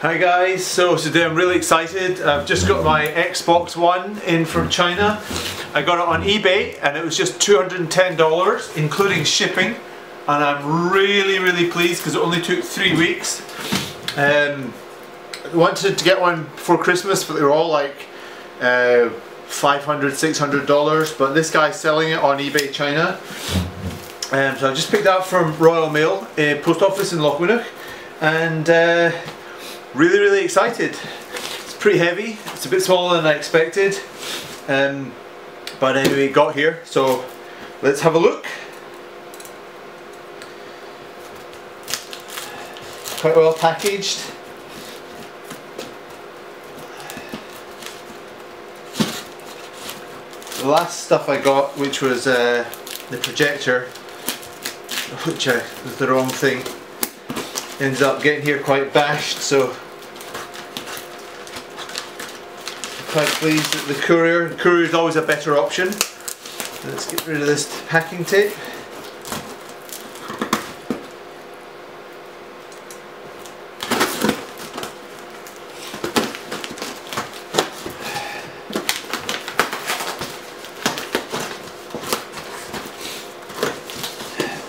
Hi guys, so today I'm really excited. I've just got my Xbox One in from China. I got it on eBay and it was just $210 including shipping and I'm really really pleased because it only took three weeks. Um, I wanted to get one before Christmas but they were all like uh, $500, $600 but this guy's selling it on eBay China. Um, so I just picked that up from Royal Mail, uh, post office in Lochwinnoch and uh, really really excited. It's pretty heavy. It's a bit smaller than I expected um, but anyway got here so let's have a look. Quite well packaged. The last stuff I got which was uh, the projector which I, was the wrong thing ends up getting here quite bashed so quite pleased that the courier, the courier is always a better option let's get rid of this packing tape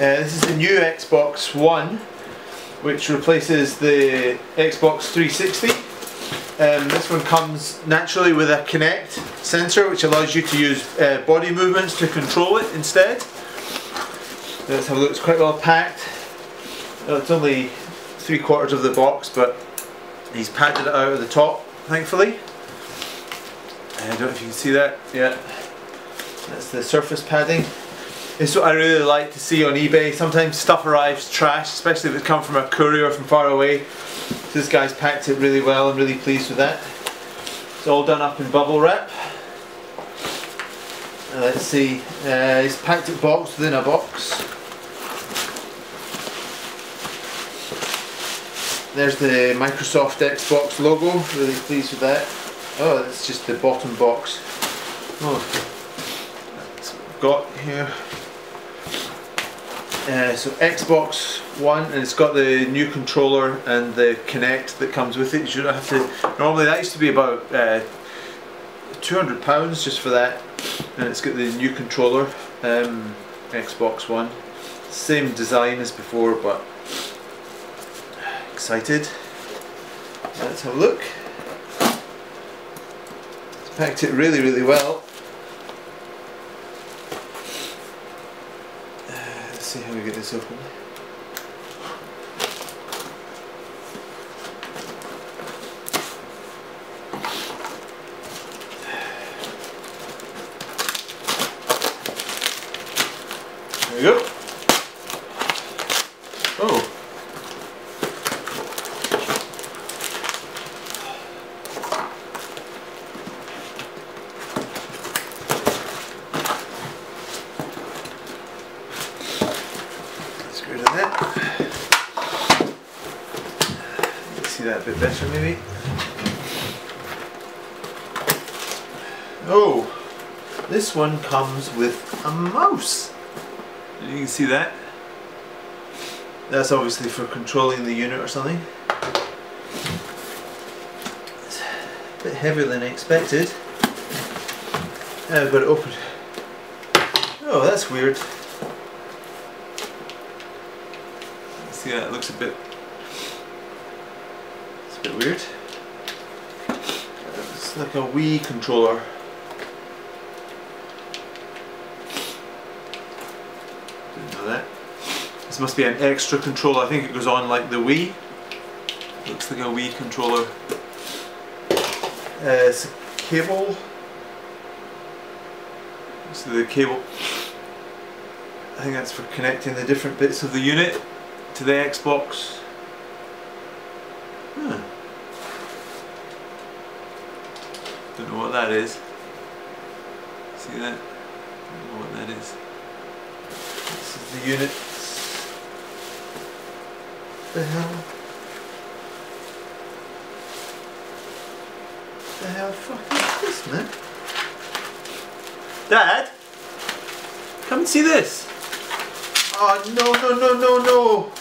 Uh, this is the new Xbox One which replaces the Xbox 360. Um, this one comes naturally with a Kinect sensor which allows you to use uh, body movements to control it instead. Let's have a look, it's quite well packed. Well, it's only three quarters of the box but he's padded it out of the top thankfully. I don't know if you can see that, yeah. That's the surface padding. It's what I really like to see on eBay. Sometimes stuff arrives trash, especially if it's come from a courier from far away. This guy's packed it really well. I'm really pleased with that. It's all done up in bubble wrap. Uh, let's see. Uh, he's packed it box within a box. There's the Microsoft Xbox logo. Really pleased with that. Oh, that's just the bottom box. Oh, that's got here. Uh, so Xbox One, and it's got the new controller and the Kinect that comes with it. You should have to. Normally, that used to be about uh, two hundred pounds just for that, and it's got the new controller. Um, Xbox One, same design as before, but excited. Let's have a look. It's packed it really, really well. See how we get this open. There we go. Oh. Let's get You can see that a bit better maybe. Oh, this one comes with a mouse. You can see that. That's obviously for controlling the unit or something. It's a bit heavier than I expected. I've got it open. Oh, that's weird. See that it looks a bit it's a bit weird. It's like a Wii controller. Didn't know that. This must be an extra controller. I think it goes on like the Wii. Looks like a Wii controller. Uh, it's a cable. So the cable. I think that's for connecting the different bits of the unit to the Xbox. Huh. Don't know what that is. See that? Don't know what that is. This is the unit. The hell? The hell fuck is this, man? Dad? Come and see this. Oh no no no no no!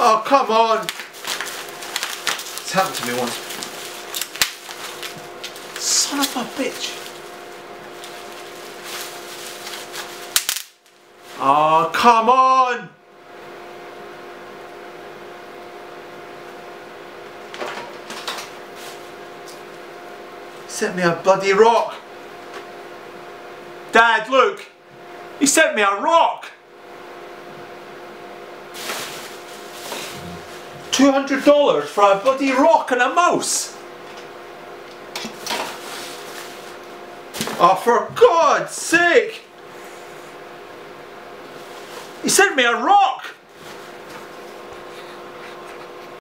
Oh come on! It's happened to me once. Son of a bitch. Oh, come on! Sent me a bloody rock. Dad, look! He sent me a rock! $200 for a bloody rock and a mouse! Oh, for God's sake! He sent me a rock!